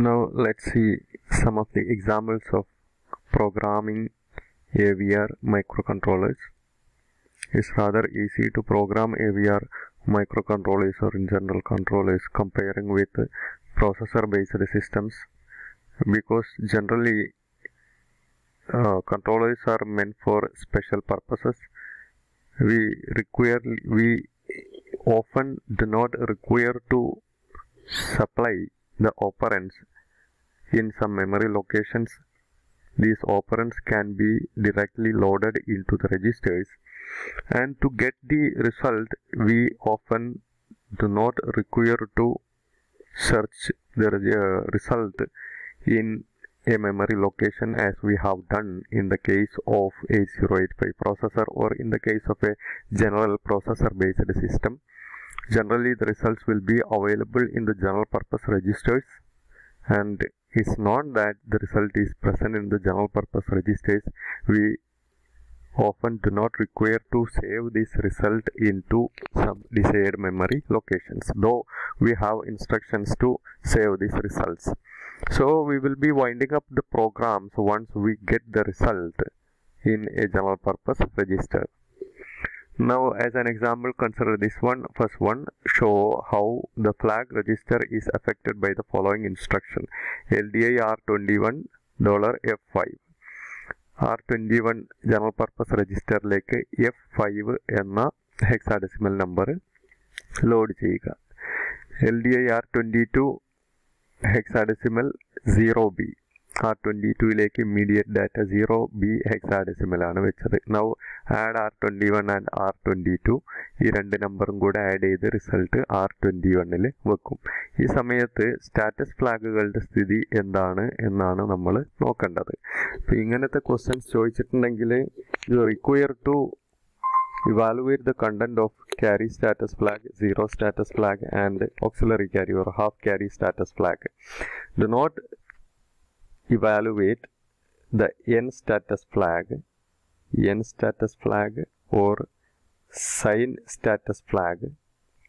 Now let's see some of the examples of programming AVR microcontrollers. It's rather easy to program AVR microcontrollers or in general controllers comparing with processor based systems because generally uh, controllers are meant for special purposes we require we often do not require to supply the operands. In some memory locations these operands can be directly loaded into the registers. And to get the result we often do not require to search the uh, result in a memory location as we have done in the case of a 8085 processor or in the case of a general processor based system generally the results will be available in the general purpose registers. And it's not that the result is present in the general purpose registers. We often do not require to save this result into some desired memory locations though we have instructions to save these results. So we will be winding up the programs once we get the result in a general purpose register now as an example consider this one first one show how the flag register is affected by the following instruction LDI R21 F5 R twenty one general purpose രജിസ്റ്ററിലേക്ക് F five എന്ന hexadecimal number load ചെയ്യുക L D I R twenty two hexadecimal zero B R twenty ടുവിലേക്ക് immediate data zero B hexadecimal ആണ് വെച്ചത്. Now add R twenty one and R twenty two ഈ രണ്ട് നമ്പറും കൂടെ add ചെയ്ത് result R twenty വണ്ണിൽ വെക്കും. ഈ സമയത്ത് സ്റ്റാറ്റസ് ഫ്ലാഗുകളുടെ സ്ഥിതി എന്താണ് എന്നാണ് നമ്മൾ നോക്കേണ്ടത്. അപ്പം ഇങ്ങനത്തെ ക്വസ്റ്റ്യൻസ് ചോദിച്ചിട്ടുണ്ടെങ്കിൽ you require to evaluate the content of carry status flag zero status flag and auxiliary carry or half carry status flag do not evaluate the n status flag, n status flag or sign status flag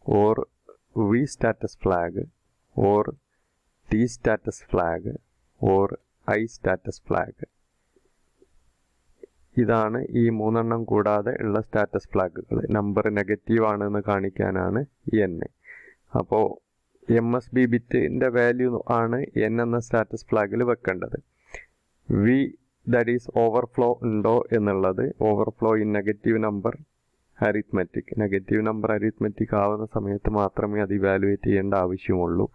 or v status flag or t status flag or i status flag. ഇതാണ് ഈ മൂന്നെണ്ണം കൂടാതെ ഉള്ള status ഫ്ലാഗുകൾ number negative ആണെന്ന് കാണിക്കാനാണ് N അപ്പോൾ M S B ബിറ്റിന്റെ value ആണ് എൻ എന്ന സ്റ്റാറ്റസ് ഫ്ലാഗിൽ വെക്കേണ്ടത്. വി ദാറ്റ് ഈസ് ഓവർഫ്ലോ ഉണ്ടോ എന്നുള്ളത് overflow in negative number arithmetic negative number arithmetic ആവുന്ന സമയത്ത് മാത്രമേ അത് ഇവാലുവേറ്റ് ചെയ്യേണ്ട ആവശ്യമുള്ളൂ.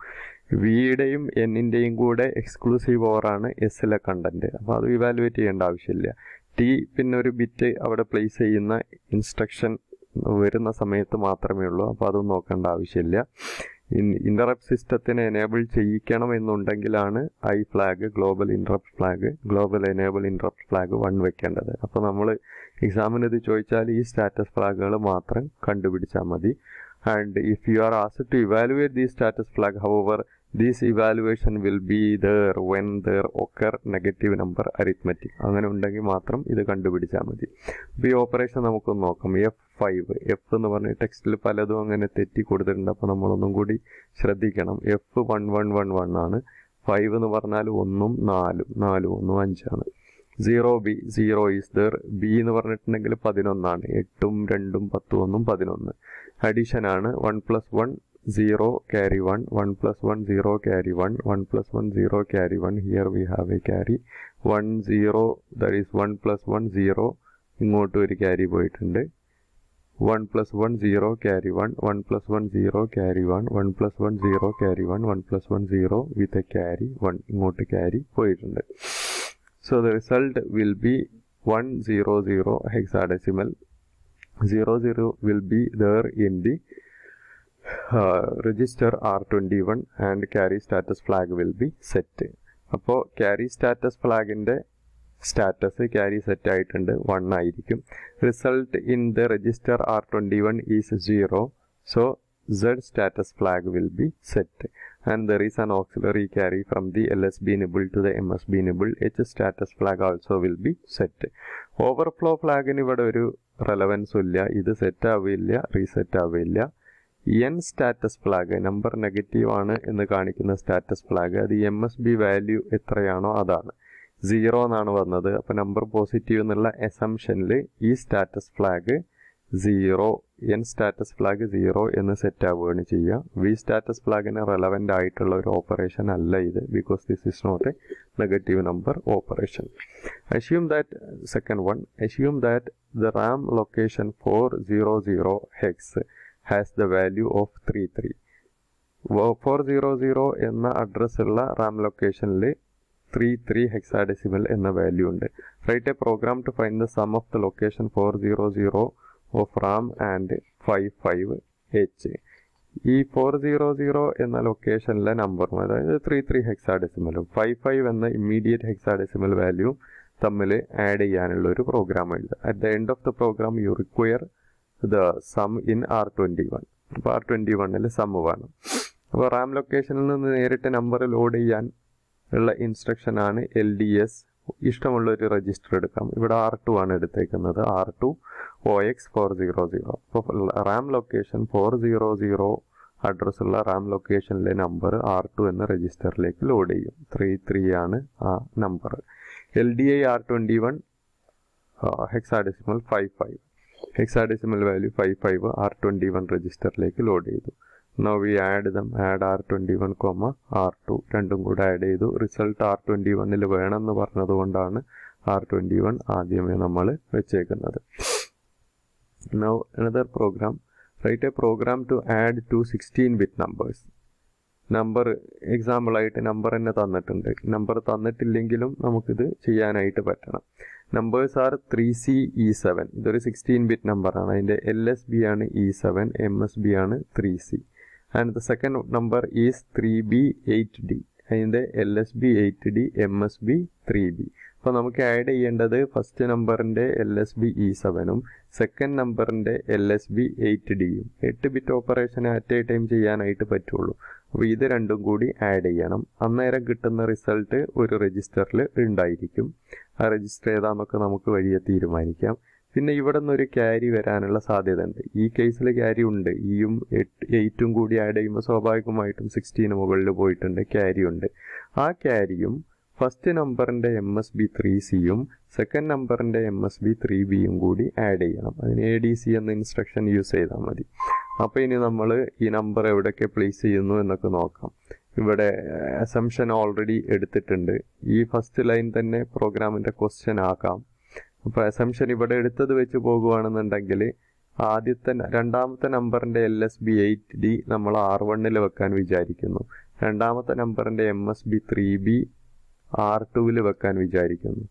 വിയുടെയും എന്നിന്റെയും കൂടെ എക്സ്ക്ലൂസീവ് ഓവറാണ് എസ്സിലെ കണ്ടന്റ് അപ്പോൾ അത് ഇവാലുവേറ്റ് ചെയ്യേണ്ട ആവശ്യമില്ല. ടി പിന്നെ ഒരു ബിറ്റ് അവിടെ പ്ലേസ് ചെയ്യുന്ന ഇൻസ്ട്രക്ഷൻ വരുന്ന സമയത്ത് മാത്രമേ ഉള്ളൂ. അപ്പോൾ അതും നോക്കേണ്ട ആവശ്യമില്ല. ഇന്ററപ്റ്റ് സിസ്റ്റത്തിനെ എനേബിൾ ചെയ്യിക്കണം എന്നുണ്ടെങ്കിലാണ് I flag global interrupt flag global enable interrupt flag one വെക്കേണ്ടത്. അപ്പോൾ നമ്മൾ എക്സാമിന് ഇത് ചോദിച്ചാൽ ഈ സ്റ്റാറ്റസ് ഫ്ലാഗുകൾ മാത്രം കണ്ടുപിടിച്ചാൽ മതി. And if you are as to evaluate these status flag however these evaluation will be there when there occur negative number arithmetic അങ്ങനെ ഉണ്ടെങ്കിൽ മാത്രം ഇത് കണ്ടുപിടിച്ചാൽ മതി. അപ്പോൾ ഈ ഓപ്പറേഷൻ നമുക്കൊന്ന് നോക്കാം. എഫ് ഫൈവ് എഫ് എന്ന് പറഞ്ഞ ടെക്സ്റ്റിൽ പലതും അങ്ങനെ തെറ്റി കൊടുത്തിട്ടുണ്ട്. അപ്പോൾ നമ്മളൊന്നും കൂടി ശ്രദ്ധിക്കണം. F one one one one ആണ്. ഫൈവ് എന്ന് പറഞ്ഞാൽ ഒന്നും നാലും നാലും ഒന്നും അഞ്ചാണ്. Zero B zero is there B എന്ന് പറഞ്ഞിട്ടുണ്ടെങ്കിൽ പതിനൊന്നാണ്. എട്ടും രണ്ടും പത്തും ഒന്നും പതിനൊന്ന്. അഡീഷൻ ആണ്. One plus one zero carry one one plus one zero carry one one plus one zero carry one here we have a carry one zero there is one plus one zero ഇങ്ങോട്ട് ഒരു carry പോയിട്ടുണ്ട്. One plus one zero carry one one plus one zero carry one one plus one zero carry one one plus one zero with a carry one ഇങ്ങോട്ട് carry പോയിട്ടുണ്ട്. So the result will be one zero zero hexadecimal zero zero will be there in the register R twenty one and carry status flag will be set അപ്പോൾ carry status ഫ്ലാഗിന്റെ status carry set ആയിട്ടുണ്ട് one ആയിരിക്കും. Result in the register R twenty one is zero so Z status flag will be set. And there is an auxiliary carry from the LSB nibble to the MSB nibble H status flag also will be set. Overflow ഫ്ലാഗിന് ഇവിടെ ഒരു റെലവൻസും ഇല്ല. ഇത് set ആവില്ല reset ആവില്ല N status flag number negative ആണ് എന്ന് കാണിക്കുന്ന സ്റ്റാറ്റസ് ഫ്ലാഗ് അത് എം എസ് ബി വാല്യൂ എത്രയാണോ അതാണ്. സീറോ എന്നാണ് വന്നത്. അപ്പോൾ നമ്പർ പോസിറ്റീവ് എന്നുള്ള എസംഷനിൽ ഈ status flag zero N status flag zero എന്ന് സെറ്റ് ആവുകയാണ് ചെയ്യുക. വി സ്റ്റാറ്റസ് ഫ്ലാഗിന് റെലവന്റ് ആയിട്ടുള്ള ഒരു ഓപ്പറേഷൻ അല്ല ഇത് because this is not a negative number operation assume that second one assume that the RAM location four zero zero 400 hex has the value of 33 four zero zero എന്ന address ഉള്ള RAM ലൊക്കേഷനിൽ three three hexadecimal എന്ന value ഉണ്ട്. Write a program to find the sum of the location four zero zero of RAM and five five H ഈ four zero zero എന്ന ലൊക്കേഷനിലെ number അതായത് three three ഹെക്സാഡെസിമലും five five എന്ന immediate hexadecimal value തമ്മിൽ add ചെയ്യാനുള്ള ഒരു program എഴുതുക at the end of the program you require the sum in R twenty one. അപ്പോൾ ആർ ട്വന്റി വണ്ണിൽ സം വേണം. അപ്പോൾ റാം ലൊക്കേഷനിൽ നിന്ന് നേരിട്ട് നമ്പർ ലോഡ് ചെയ്യാൻ ഉള്ള ഇൻസ്ട്രക്ഷൻ ആണ് എൽ ഡി എസ്. ഇഷ്ടമുള്ള ഒരു രജിസ്റ്റർ എടുക്കാം. ഇവിടെ ആർ ടു ആണ് എടുത്തേക്കുന്നത്. R two O X four zero zero. അപ്പോൾ RAM location four zero zero അഡ്രസ്സുള്ള RAM ലൊക്കേഷനിലെ നമ്പർ ആർ ടു എന്ന രജിസ്റ്ററിലേക്ക് ലോഡ് ചെയ്യും. ത്രീ ത്രീ ആണ് ആ number. L D I R twenty one hexadecimal five five hexadecimal value five five R twenty one രജിസ്റ്ററിലേക്ക് load ചെയ്തു. Now we add them add R twenty one comma R two രണ്ടും കൂടെ add ചെയ്തു. Result R twenty വണ്ണിൽ വേണമെന്ന് പറഞ്ഞതുകൊണ്ടാണ് R twenty one ആദ്യമേ നമ്മൾ വെച്ചേക്കുന്നത്. Now another program write a program to add two sixteen bit numbers number എക്സാമ്പിളായിട്ട് number തന്നെ തന്നിട്ടുണ്ട്. നമ്പർ തന്നിട്ടില്ലെങ്കിലും നമുക്കിത് ചെയ്യാനായിട്ട് പറ്റണം. Numbers are three C E seven ഇതൊരു സിക്സ്റ്റീൻ ബിറ്റ് നമ്പറാണ് അതിന്റെ എൽ എസ് ബി ആണ് E seven M S B ആണ് three C and the second number is three B eight D അതിന്റെ L S B eight D M S B three B അപ്പോൾ നമുക്ക് add ചെയ്യേണ്ടത് first നമ്പറിന്റെ L S B E സെവനും second നമ്പറിന്റെ L S B eight ഡിയും എട്ട് bit operation at a time ചെയ്യാനായിട്ട് പറ്റുള്ളൂ. അപ്പോൾ ഇത് രണ്ടും കൂടി ആഡ് ചെയ്യണം. അന്നേരം കിട്ടുന്ന റിസൾട്ട് ഒരു രജിസ്റ്ററിൽ ഉണ്ടായിരിക്കും. ആ രജിസ്റ്റർ ഏതാന്നൊക്കെ നമുക്ക് വഴിയെ തീരുമാനിക്കാം. പിന്നെ ഇവിടെ നിന്നൊരു ക്യാരി വരാനുള്ള സാധ്യത ഉണ്ട് ഈ കേസിൽ ക്യാരി ഉണ്ട്. ഈയും എയ്റ്റും കൂടി ആഡ് ചെയ്യുമ്പോൾ സ്വാഭാവികമായിട്ടും സിക്സ്റ്റീന് മുകളിൽ പോയിട്ടുണ്ട് ക്യാരി ഉണ്ട്. ആ ക്യാരിയും ഫസ്റ്റ് നമ്പറിന്റെ എം എസ് ബി ത്രീ സിയും സെക്കൻഡ് നമ്പറിന്റെ എം എസ് ബി ത്രീ ബിയും കൂടി ആഡ് ചെയ്യണം. അതിന് എ ഡി സി എന്ന ഇൻസ്ട്രക്ഷൻ യൂസ് ചെയ്താൽ മതി. അപ്പോൾ ഇനി നമ്മൾ ഈ നമ്പർ എവിടെയൊക്കെ പ്ലേസ് ചെയ്യുന്നു എന്നൊക്കെ നോക്കാം. ഇവിടെ അസംഷൻ ഓൾറെഡി എടുത്തിട്ടുണ്ട്. ഈ ഫസ്റ്റ് ലൈൻ തന്നെ പ്രോഗ്രാമിന്റെ ക്വസ്റ്റ്യൻ ആക്കാം. അപ്പോൾ അസംഷൻ ഇവിടെ എടുത്തത് വെച്ച് പോകുകയാണെന്നുണ്ടെങ്കിൽ ആദ്യത്തെ രണ്ടാമത്തെ നമ്പറിന്റെ L S B eight D നമ്മൾ ആർ വണ്ണിൽ വെക്കാൻ വിചാരിക്കുന്നു. രണ്ടാമത്തെ നമ്പറിന്റെ M S B three B R ടുവിൽ വെക്കാൻ വിചാരിക്കുന്നു.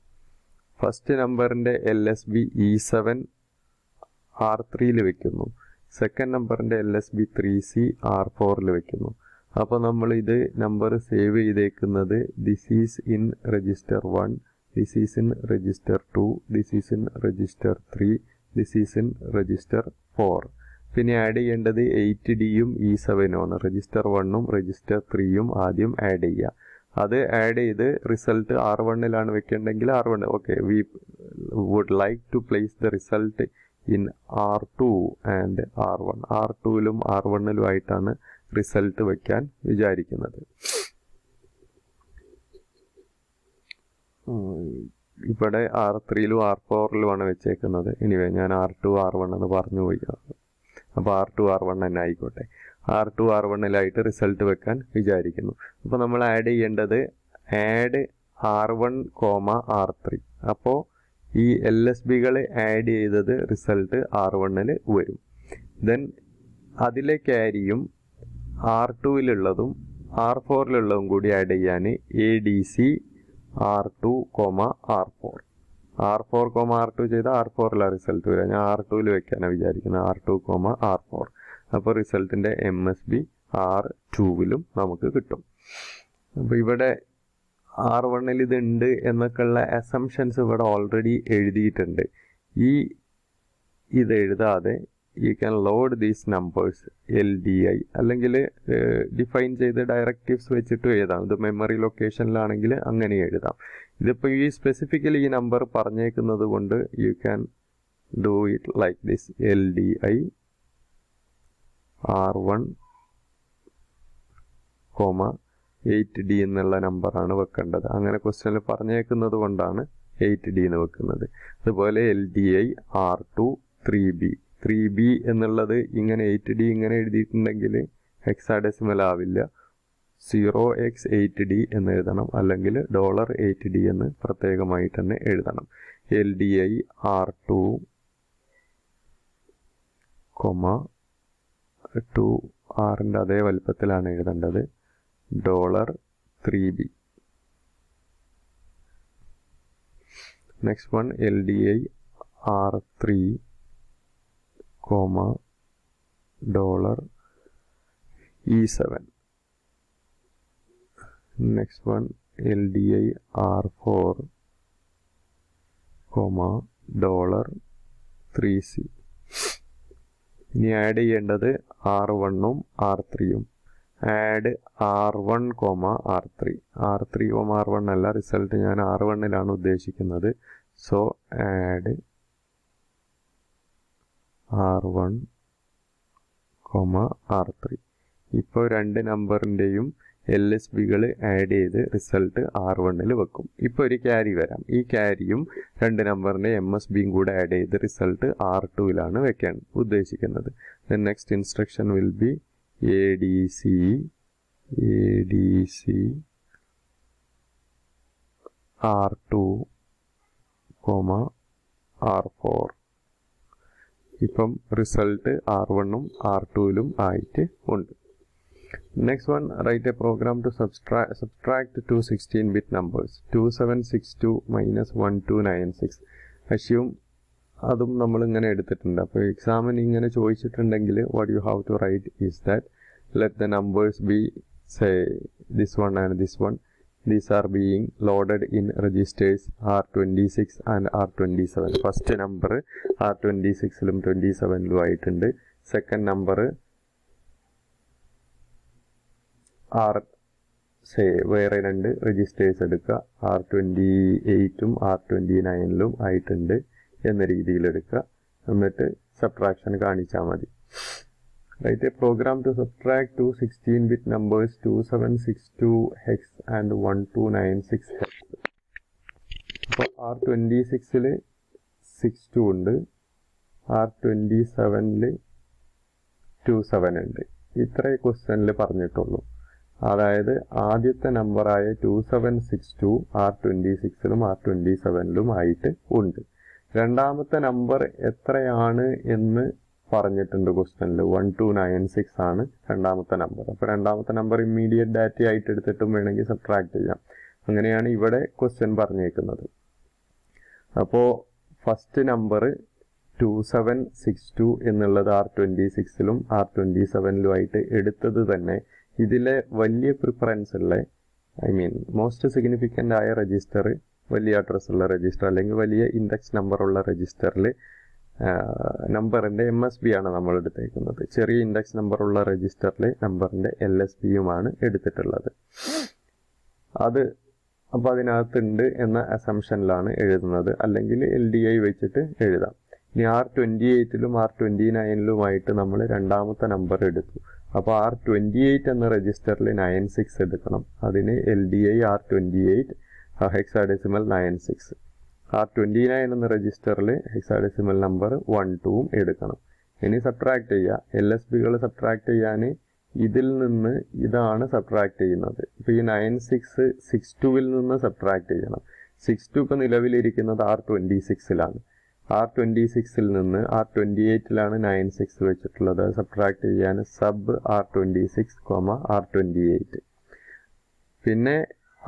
ഫസ്റ്റ് നമ്പറിന്റെ L S B E seven R ത്രീയിൽ വെക്കുന്നു. സെക്കൻഡ് നമ്പറിന്റെ L S B three C R ഫോറിൽ വെക്കുന്നു. അപ്പോൾ നമ്മൾ ഇത് നമ്പർ സേവ് ചെയ്തേക്കുന്നത് this is in register one this is in register two this is in register three this is in register four പിന്നെ ആഡ് ചെയ്യേണ്ടത് എയ്റ്റ് ഡിയും ഇ സെവനും ആണ്. രജിസ്റ്റർ വണ്ണും രജിസ്റ്റർ ത്രീയും ആദ്യം ആഡ് ചെയ്യുക. അത് ആഡ് ചെയ്ത് റിസൾട്ട് ആർ വണ്ണിലാണ് വെക്കേണ്ടെങ്കിൽ R one okay we would like to place the result in R two and R one R ടുവിലും R വണ്ണിലും ആയിട്ടാണ് റിസൾട്ട് വെക്കാൻ വിചാരിക്കുന്നത്. ഇവിടെ ആർ ത്രീയിലും ആർ ഫോറിലുമാണ് വെച്ചേക്കുന്നത്. എനിവേ ഞാൻ ആർ ടു ആർ വൺ എന്ന് പറഞ്ഞു പോയി അപ്പോൾ ആർ ടു ആർ വൺ തന്നെ ആയിക്കോട്ടെ. ആർ ടു ആർ വണ്ണിലായിട്ട് റിസൾട്ട് വെക്കാൻ വിചാരിക്കുന്നു. അപ്പോൾ നമ്മൾ ആഡ് ചെയ്യേണ്ടത് add R one comma R three അപ്പോൾ ഈ എൽ എസ് ബികൾ ആഡ് ചെയ്തത് റിസൾട്ട് ആർ വണ്ണിൽ വരും. ദെൻ അതിലെ ക്യാരിയും ആർ ടുവിലുള്ളതും ആർ ഫോറിലുള്ളതും കൂടി ആഡ് ചെയ്യാൻ A D C R two comma R four R four comma R two ചെയ്താൽ ആർ ഫോറിലാണ് റിസൾട്ട് വരിക. ഞാൻ ആർ ടുവിൽ വെക്കാനാണ് വിചാരിക്കുന്നത്. R two comma R four അപ്പോൾ റിസൾട്ടിന്റെ എം എസ് ബി ആർ ടുവിലും നമുക്ക് കിട്ടും. അപ്പോൾ ഇവിടെ ആർ വണ്ണിൽ ഇതുണ്ട് എന്നൊക്കെയുള്ള അസംഷൻസ് ഇവിടെ ഓൾറെഡി എഴുതിയിട്ടുണ്ട്. ഈ ഇത് എഴുതാതെ you can load these numbers L D I അല്ലെങ്കിൽ ഡിഫൈൻ ചെയ്ത് ഡയറക്റ്റീവ്സ് വെച്ചിട്ട് എഴുതാം. ഇത് മെമ്മറി ലൊക്കേഷനിലാണെങ്കിൽ അങ്ങനെ എഴുതാം. ഇതിപ്പോൾ ഈ സ്പെസിഫിക്കലി ഈ നമ്പർ പറഞ്ഞേക്കുന്നത് കൊണ്ട് you can do it like this L D I R one comma eight D എന്നുള്ള നമ്പറാണ് വെക്കേണ്ടത്. അങ്ങനെ ക്വസ്റ്റ്യനിൽ പറഞ്ഞേക്കുന്നത് കൊണ്ടാണ് എയ്റ്റ് ഡി എന്ന് വെക്കുന്നത്. അതുപോലെ L D I R two three B three B എന്നുള്ളത് ഇങ്ങനെ എയ്റ്റ് ഡി ഇങ്ങനെ എഴുതിയിട്ടുണ്ടെങ്കിൽ ഹെക്സാഡെസിമൽ ആവില്ല. സീറോ എക്സ് എയ്റ്റ് ഡി എന്ന് എഴുതണം. അല്ലെങ്കിൽ ഡോളർ എയ്റ്റ് ഡി എന്ന് പ്രത്യേകമായി തന്നെ എഴുതണം. L D I R two comma two ആറിന്റെ അതേ വലിപ്പത്തിലാണ് എഴുതേണ്ടത്. Dollar three B. Next one L D I R three comma dollar E seven. Next one L D I R four comma dollar three C. ഇനി add ചെയ്യേണ്ടത് R വണ്ണും R ത്രീയും add R one comma R three R three comma R one അല്ല result ഞാൻ R വണ്ണിലാണ് ഉദ്ദേശിക്കുന്നത്. So add R one comma R three ഇപ്പോൾ രണ്ട് നമ്പറിന്റെയും എൽ എസ് ബികൾ ആഡ് ചെയ്ത് റിസൾട്ട് ആർ വണ്ണിൽ വെക്കും. ഇപ്പോൾ ഒരു ക്യാരി വരാം. ഈ ക്യാരിയും രണ്ട് നമ്പറിന്റെ എം എസ് ബിയും കൂടെ ആഡ് ചെയ്ത് റിസൾട്ട് ആർ ടുവിലാണ് വെക്കാൻ ഉദ്ദേശിക്കുന്നത്. Next instruction will be A D C A D C R two comma R four ഇപ്പം റിസൾട്ട് ആർ വണ്ണും ആർ ടുവിലും ആയിട്ട് ഉണ്ട്. Next one, write a program to subtract, subtract two 16-bit numbers. 2762 minus 1296. Assume അതും നമ്മൾ ഇങ്ങനെ എടുത്തിട്ടുണ്ട് അപ്പോൾ എക്സാമിന് ഇങ്ങനെ ചോദിച്ചിട്ടുണ്ടെങ്കിൽ what you have to write is that let the numbers be say this one and this one these are being loaded in registers R twenty six and R twenty seven first number R twenty സിക്സിലും twenty സെവനിലും ആയിട്ടുണ്ട് second number R say വേറെ രണ്ട് registers എടുക്കുക. R twenty എയ്റ്റും R twenty നയനിലും ആയിട്ടുണ്ട് എന്ന രീതിയിൽ എടുക്കുക. എന്നിട്ട് സബ്ട്രാക്ഷൻ കാണിച്ചാൽ മതി. Write a program to subtract two sixteen with numbers two seven six two hex and one two nine six hex അപ്പോൾ ആർ ട്വന്റി സിക്സിൽ സിക്സ് ടു ഉണ്ട്. ആർ ട്വന്റി സെവനിൽ ടു സെവൻ ഉണ്ട്. ഇത്രേ ക്വസ്റ്റ്യനിൽ പറഞ്ഞിട്ടുള്ളൂ. അതായത് ആദ്യത്തെ നമ്പറായ two seven six two R twenty സിക്സിലും R twenty സെവനിലും ആയിട്ട് ഉണ്ട്. രണ്ടാമത്തെ നമ്പർ എത്രയാണ് എന്ന് പറഞ്ഞിട്ടുണ്ട് ക്വസ്റ്റനിൽ വൺ ടു നയൻ സിക്സ് ആണ് രണ്ടാമത്തെ നമ്പർ. അപ്പോൾ രണ്ടാമത്തെ നമ്പർ ഇമ്മീഡിയറ്റ് ഡാറ്റ ആയിട്ട് എടുത്തിട്ടും വേണമെങ്കിൽ സബ്ട്രാക്ട് ചെയ്യാം. അങ്ങനെയാണ് ഇവിടെ ക്വസ്റ്റ്യൻ പറഞ്ഞേക്കുന്നത്. അപ്പോൾ first number two seven six two എന്നുള്ളത് ആർ ട്വന്റി സിക്സിലും ആർ ട്വന്റി സെവനിലും ആയിട്ട് എടുത്തത് തന്നെ ഇതിലെ വലിയ പ്രിഫറൻസ് ഉള്ള ഐ മീൻ മോസ്റ്റ് സിഗ്നിഫിക്കന്റ് ആയ രജിസ്റ്റർ വലിയ അഡ്രസ്സ് ഉള്ള രജിസ്റ്റർ അല്ലെങ്കിൽ വലിയ ഇൻഡെക്സ് നമ്പർ ഉള്ള രജിസ്റ്ററിൽ നമ്പറിന്റെ എം എസ് ബി ആണ് നമ്മൾ എടുത്തേക്കുന്നത്. ചെറിയ ഇൻഡെക്സ് നമ്പർ ഉള്ള രജിസ്റ്ററിൽ നമ്പറിന്റെ എൽ എസ് ബിയുമാണ് എടുത്തിട്ടുള്ളത്. അത് അപ്പോൾ അതിനകത്തുണ്ട് എന്ന അസംഷനിലാണ് എഴുതുന്നത്. അല്ലെങ്കിൽ എൽ ഡി ഐ വെച്ചിട്ട് എഴുതാം. ഇനി ആർ ട്വന്റി എയ്റ്റിലും ആർ ട്വന്റി നയനിലുമായിട്ട് നമ്മൾ രണ്ടാമത്തെ നമ്പർ എടുത്തു. അപ്പോൾ ആർ ട്വന്റി എയ്റ്റ് എന്ന രജിസ്റ്ററിൽ നയൻ സിക്സ് എടുക്കണം. അതിന് L D I R twenty eight hexadecimal nine six R twenty nine എന്ന രജിസ്റ്ററിൽ ഹെക്സാഡെസിമൽ നമ്പർ വൺ ടൂവും എടുക്കണം. ഇനി സബ്ട്രാക്ട് ചെയ്യുക എൽ എസ് ബികൾ സബ്ട്രാക്ട് ചെയ്യാൻ ഇതിൽ നിന്ന് ഇതാണ് സബ്ട്രാക്ട് ചെയ്യുന്നത്. ഇപ്പോൾ ഈ നയൻ സിക്സ് സിക്സ് ടുവിൽ നിന്ന് സബ്ട്രാക്ട് ചെയ്യണം. സിക്സ് ടു ഇപ്പോൾ നിലവിലിരിക്കുന്നത് ആർ ട്വന്റി സിക്സിലാണ് ആർ ട്വന്റി സിക്സിൽ നിന്ന് ആർ ട്വന്റി എയ്റ്റിലാണ് നയൻ സിക്സ് വെച്ചിട്ടുള്ളത്. സബ്ട്രാക്ട് ചെയ്യാൻ sub R twenty six comma R twenty eight പിന്നെ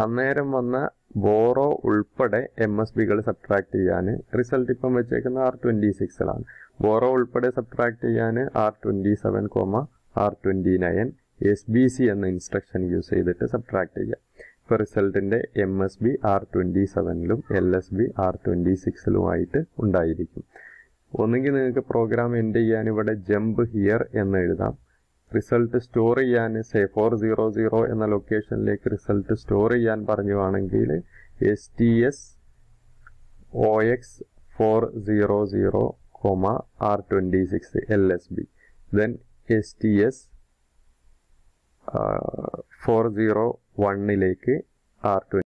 അന്നേരം വന്ന ബോറോ ഉൾപ്പെടെ എം എസ് ബികൾ സബ്ട്രാക്ട് ചെയ്യാൻ റിസൾട്ട് ഇപ്പം വെച്ചേക്കുന്ന ആർ ട്വന്റി സിക്സിലാണ് ബോറോ ഉൾപ്പെടെ സബ്ട്രാക്ട് ചെയ്യാൻ R twenty seven comma R twenty nine S B C എന്ന ഇൻസ്ട്രക്ഷൻ യൂസ് ചെയ്തിട്ട് സബ്ട്രാക്ട് ചെയ്യാം. ഇപ്പോൾ റിസൾട്ടിന്റെ M S B R twenty സെവനിലും L S B R twenty സിക്സിലുമായിട്ട് ഉണ്ടായിരിക്കും. ഒന്നുകിൽ നിങ്ങൾക്ക് പ്രോഗ്രാം എൻഡ് ചെയ്യാൻ ഇവിടെ ജമ്പ് ഹിയർ എന്ന് എഴുതാം. റിസൾട്ട് സ്റ്റോർ ചെയ്യാൻ സേ ഫോർ സീറോ സീറോ എന്ന ലൊക്കേഷനിലേക്ക് റിസൾട്ട് സ്റ്റോർ ചെയ്യാൻ പറഞ്ഞുവാണെങ്കിൽ S T S O X four zero zero comma R twenty six L S B then S T S four zero വണ്ണിലേക്ക് R twenty